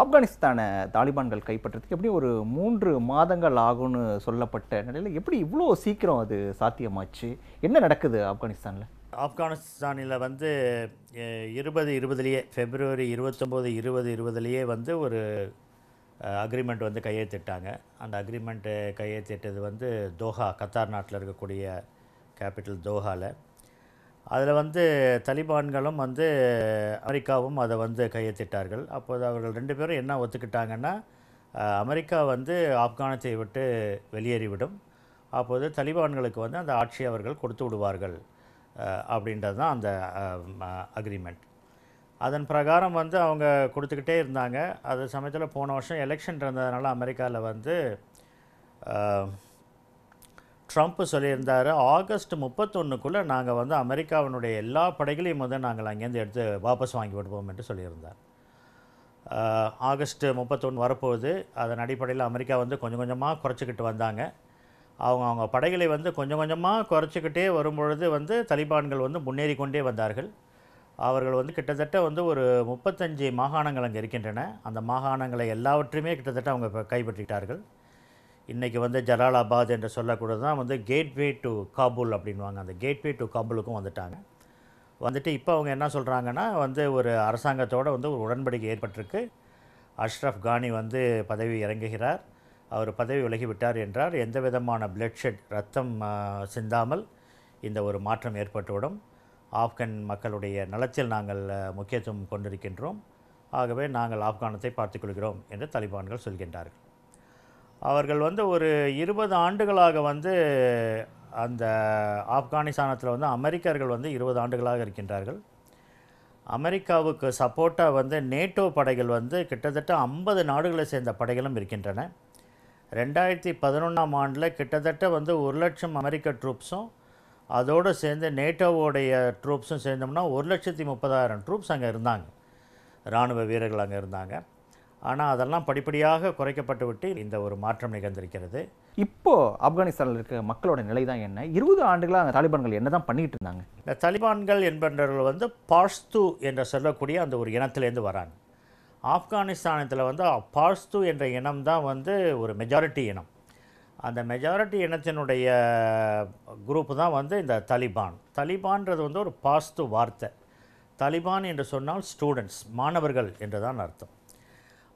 ஆப்கானிஸ்தானை தாலிபான்கள் கைப்பற்றதுக்கு எப்படி ஒரு மூன்று மாதங்கள் ஆகும்னு சொல்லப்பட்ட நிலையில் எப்படி இவ்வளோ சீக்கிரம் அது சாத்தியமாச்சு? என்ன நடக்குது ஆப்கானிஸ்தானில்? ஆப்கானிஸ்தானில் வந்து இருபது இருபதுலேயே ஃபெப்ரவரி இருபத்தொம்போது இருபது இருபதுலேயே வந்து ஒரு அக்ரிமெண்ட் வந்து கையெழுத்திட்டாங்க. அந்த அக்ரிமெண்ட்டு கையெழுத்திட்டது வந்து தோஹா கத்தார் நாட்டில் இருக்கக்கூடிய கேபிட்டல் தோஹாவில் அதில் வந்து தலிபான்களும் வந்து அமெரிக்காவும் அதை வந்து கையெழுத்திட்டார்கள். அப்போது அவர்கள் ரெண்டு பேரும் என்ன ஒத்துக்கிட்டாங்கன்னா அமெரிக்கா வந்து ஆப்கானத்தை விட்டு வெளியேறிவிடும். அப்போது தலிபான்களுக்கு வந்து அந்த ஆட்சியை அவர்கள் கொடுத்து விடுவார்கள் அப்படின்றது தான் அந்த அக்ரிமெண்ட் அதன் பிரகாரம் வந்து அவங்க கொடுத்துக்கிட்டே இருந்தாங்க. அது சமயத்தில் போன வருஷம் எலெக்ஷன் இருந்ததுனால அமெரிக்காவில் வந்து ட்ரம்ப் சொல்லியிருந்தார் ஆகஸ்ட் முப்பத்தொன்றுக்குள்ளே நாங்கள் வந்து அமெரிக்காவினுடைய எல்லா படைகளையும் வந்து நாங்கள் அங்கேருந்து எடுத்து வாபஸ் வாங்கி விடுவோம் என்று சொல்லியிருந்தார். ஆகஸ்ட்டு ஆகஸ்ட் முப்பத்தொன்று வரப்போகுது. அதன் அடிப்படையில் அமெரிக்கா வந்து கொஞ்சம் கொஞ்சமாக குறைச்சிக்கிட்டு வந்தாங்க. அவங்க அவங்க படைகளை வந்து கொஞ்சம் கொஞ்சமாக குறைச்சிக்கிட்டே வரும்பொழுது வந்து தலிபான்கள் வந்து முன்னேறி கொண்டே வந்தார்கள். அவர்கள் வந்து கிட்டத்தட்ட வந்து ஒரு முப்பத்தஞ்சு மாகாணங்கள் அங்கே இருக்கின்றன. அந்த மாகாணங்களை எல்லாவற்றையுமே கிட்டத்தட்ட அவங்க கைப்பற்றிட்டார்கள். இன்றைக்கி வந்து ஜலாலாபாத் என்று சொல்லக்கூடது தான் வந்து கேட்வே டு காபூல் அப்படின்வாங்க அந்த கேட்வே டு காபூலுக்கும் வந்துட்டாங்க. வந்துட்டு இப்போ அவங்க என்ன சொல்கிறாங்கன்னா வந்து ஒரு அரசாங்கத்தோடு வந்து ஒரு உடன்படிக்கை ஏற்பட்டிருக்கு. அஷ்ரஃப் கானி வந்து பதவி இறங்குகிறார். அவர் பதவி விலகிவிட்டார் விட்டார் எந்த விதமான பிளட்ஷெட் ரத்தம் சிந்தாமல் இந்த ஒரு மாற்றம் ஏற்பட்டுவிடும். ஆப்கான் மக்களுடைய நலத்தில் நாங்கள் முக்கியத்துவம் கொண்டிருக்கின்றோம். ஆகவே நாங்கள் ஆப்கானத்தை பார்த்துக்கொள்கிறோம் என்று தலிபான்கள் சொல்கின்றார்கள். அவர்கள் வந்து ஒரு இருபது ஆண்டுகளாக வந்து அந்த ஆப்கானிஸ்தானத்தில் வந்து அமெரிக்கர்கள் வந்து இருபது ஆண்டுகளாக இருக்கின்றார்கள். அமெரிக்காவுக்கு சப்போர்ட்டாக வந்து நேட்டோ படைகள் வந்து கிட்டத்தட்ட ஐம்பது நாடுகளை சேர்ந்த படைகளும் இருக்கின்றன. ரெண்டாயிரத்தி பதினொன்றாம் ஆண்டில் கிட்டத்தட்ட வந்து ஒரு லட்சம் அமெரிக்க ட்ரூப்ஸும் அதோடு சேர்ந்து நேட்டோவோடைய ட்ரூப்ஸும் சேர்ந்தோம்னா ஒரு லட்சத்தி முப்பதாயிரம் ட்ரூப்ஸ் அங்கே இருந்தாங்க. இராணுவ வீரர்கள் அங்கே இருந்தாங்க. ஆனால் அதெல்லாம் படிப்படியாக குறைக்கப்பட்டு விட்டு இந்த ஒரு மாற்றம் நிகழ்ந்திருக்கிறது. இப்போ ஆப்கானிஸ்தானில் இருக்க மக்களோட நிலை தான் என்ன? இருபது ஆண்டுகளாக அந்த தாலிபான்கள் என்ன தான் பண்ணிட்டு இருந்தாங்க? இந்த தலிபான்கள் என்பவர்கள் வந்து பாஷ்து என்று சொல்லக்கூடிய அந்த ஒரு இனத்திலேருந்து வராங்க. ஆப்கானிஸ்தானத்தில் வந்து பாஷ்து என்ற இனம் தான் வந்து ஒரு மெஜாரிட்டி இனம். அந்த மெஜாரிட்டி இனத்தினுடைய குரூப் தான் வந்து இந்த தலிபான். தலிபான்றது வந்து ஒரு பாஸ்து வார்த்தை. தலிபான் என்று சொன்னால் ஸ்டூடெண்ட்ஸ் மாணவர்கள் என்று தான் அர்த்தம்.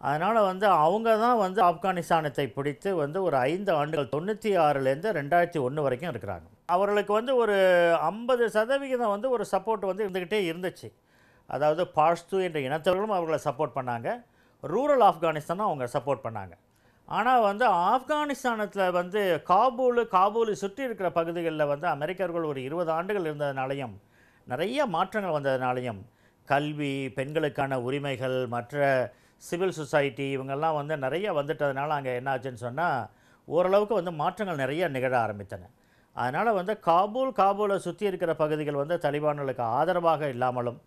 அதனால் வந்து அவங்க தான் வந்து ஆப்கானிஸ்தானத்தை பிடித்து வந்து ஒரு ஐந்து ஆண்டுகள் தொண்ணூற்றி ஆறுலேருந்து ரெண்டாயிரத்தி ஒன்று வரைக்கும் இருக்கிறாங்க. அவர்களுக்கு வந்து ஒரு ஐம்பது சதவிகிதம் வந்து ஒரு சப்போர்ட் வந்து இருந்துக்கிட்டே இருந்துச்சு. அதாவது பாஷ்து என்ற இனத்தவர்களும் அவர்களை சப்போர்ட் பண்ணாங்க. ரூரல் ஆப்கானிஸ்தானும் அவங்க சப்போர்ட் பண்ணாங்க. ஆனால் வந்து ஆப்கானிஸ்தானத்தில் வந்து காபூல் காபூலை சுற்றி இருக்கிற பகுதிகளில் வந்து அமெரிக்கர்கள் ஒரு இருபது ஆண்டுகள் இருந்ததுனாலையும் நிறைய மாற்றங்கள் வந்ததுனாலையும் கல்வி பெண்களுக்கான உரிமைகள் மற்ற சிவில் சொசைட்டி இவங்கெல்லாம் வந்து நிறைய வந்துட்டதுனால அங்கே என்ன ஆச்சுன்னு சொன்னால் ஓரளவுக்கு வந்து மாற்றங்கள் நிறைய நிகழ ஆரம்பித்தன. அதனால் வந்து காபூல் காபூலை சுற்றி இருக்கிற பகுதிகள் வந்து தலிபான்களுக்கு ஆதரவாக இல்லாமலும்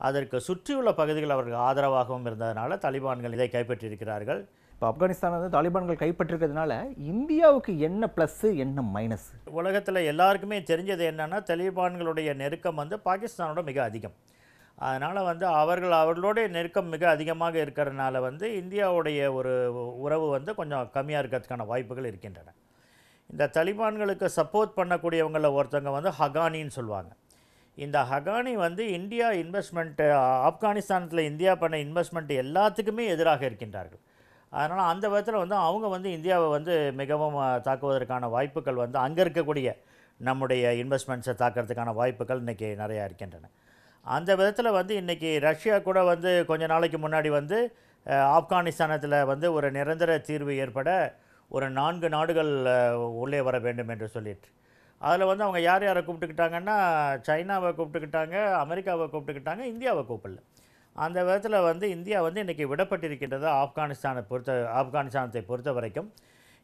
அதற்கு சுற்றியுள்ள பகுதிகள் அவருக்கு ஆதரவாகவும் இருந்ததுனால தலிபான்கள் இதை கைப்பற்றியிருக்கிறார்கள். இப்போ ஆப்கானிஸ்தான் வந்து தாலிபான்கள் கைப்பற்றிருக்கிறதுனால இந்தியாவுக்கு என்ன ப்ளஸ்ஸு என்ன மைனஸ் உலகத்தில் எல்லாருக்குமே தெரிஞ்சது என்னன்னா தலிபான்களுடைய நெருக்கம் வந்து பாகிஸ்தானோட மிக அதிகம். அதனால் வந்து அவர்கள் அவர்களுடைய நெருக்கம் மிக அதிகமாக இருக்கிறதுனால வந்து இந்தியாவுடைய ஒரு உறவு வந்து கொஞ்சம் கம்மியாக இருக்கிறதுக்கான வாய்ப்புகள் இருக்கின்றன. இந்த தலிபான்களுக்கு சப்போர்ட் பண்ணக்கூடியவங்களில் ஒருத்தவங்க வந்து ஹகானின்னு சொல்லுவாங்க. இந்த ஹகானி வந்து இந்தியா இன்வெஸ்ட்மெண்ட்டு ஆப்கானிஸ்தானத்தில் இந்தியா பண்ண இன்வெஸ்ட்மெண்ட் எல்லாத்துக்குமே எதிராக இருக்கின்றார்கள். அதனால் அந்த விதத்தில் வந்து அவங்க வந்து இந்தியாவை வந்து மிகவும் தாக்குவதற்கான வாய்ப்புகள் வந்து அங்கே இருக்கக்கூடிய நம்முடைய இன்வெஸ்ட்மெண்ட்ஸை தாக்கிறதுக்கான வாய்ப்புகள் இன்றைக்கி நிறையா இருக்கின்றன. அந்த விதத்தில் வந்து இன்றைக்கி ரஷ்யா கூட வந்து கொஞ்ச நாளைக்கு முன்னாடி வந்து ஆப்கானிஸ்தானத்தில் வந்து ஒரு நிரந்தர தீர்வு ஏற்பட ஒரு நான்கு நாடுகள் உள்ளே வர வேண்டும் என்று சொல்லிட்டு. அதில் வந்து அவங்க யார் யாரை கூப்பிட்டுக்கிட்டாங்கன்னா சைனாவை கூப்பிட்டுக்கிட்டாங்க அமெரிக்காவை கூப்பிட்டுக்கிட்டாங்க இந்தியாவை கூப்பிடல. அந்த விதத்தில் வந்து இந்தியா வந்து இன்றைக்கி விடப்பட்டிருக்கின்றது ஆப்கானிஸ்தானை பொறுத்த ஆப்கானிஸ்தானத்தை பொறுத்த வரைக்கும்.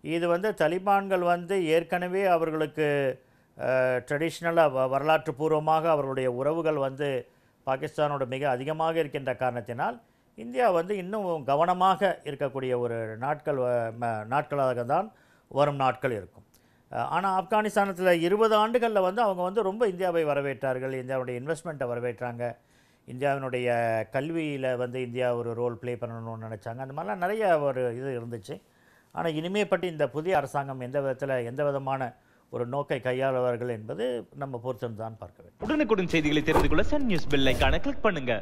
இது வந்து தலிபான்கள் வந்து ஏற்கனவே அவர்களுக்கு ட்ரெடிஷ்னலாக வரலாற்று பூர்வமாக அவர்களுடைய உறவுகள் வந்து பாகிஸ்தானோட மிக அதிகமாக இருக்கின்ற காரணத்தினால் இந்தியா வந்து இன்னும் கவனமாக இருக்கக்கூடிய ஒரு நாட்கள் வ- ம- நாட்களாக தான் வரும் நாட்கள் இருக்கும். ஆனால் ஆப்கானிஸ்தானத்தில் இருபது ஆண்டுகளில் வந்து அவங்க வந்து ரொம்ப இந்தியாவை வரவேற்றார்கள் இந்தியாவுடைய இன்வெஸ்ட்மெண்ட்டை வரவேற்றாங்க இந்தியாவினுடைய கல்வியில் வந்து இந்தியா ஒரு ரோல் ப்ளே பண்ணணும்னு நினச்சாங்க. அந்த மாதிரிலாம் நிறைய ஒரு இது இருந்துச்சு. ஆனால் இனிமே பற்றி இந்த புதிய அரசாங்கம் எந்த விதத்தில் எந்த விதமான ஒரு நோக்கை கையாளுவார்கள் என்பது நம்ம பொறுத்திருந்து தான் பார்க்க வேண்டும். உடனுக்குடன் செய்திகளை தெரிந்து கொள்ள சன் நியூஸ் பெல் கிளிக் பண்ணுங்க.